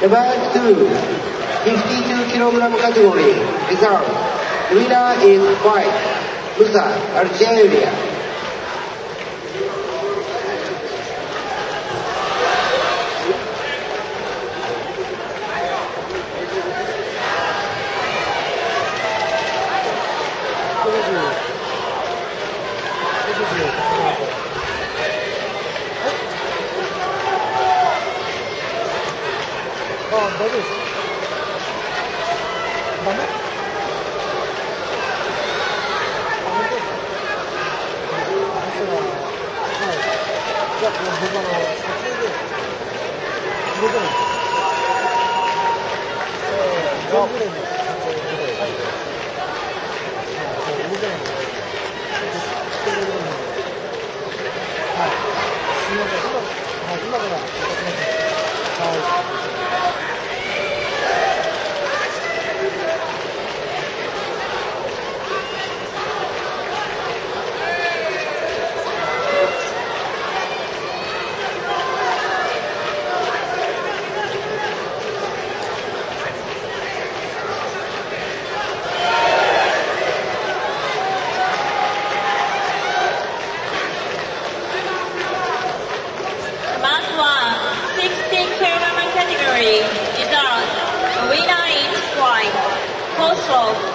Number two, 52 kilogram category, result. The winner is white, Musa, Algeria. 아, 나도 있어. 나네? 아, 근데. 알았어. 아, 야, 그럼 내가 사진을. 이거잖아. 어, 전술에 Michael.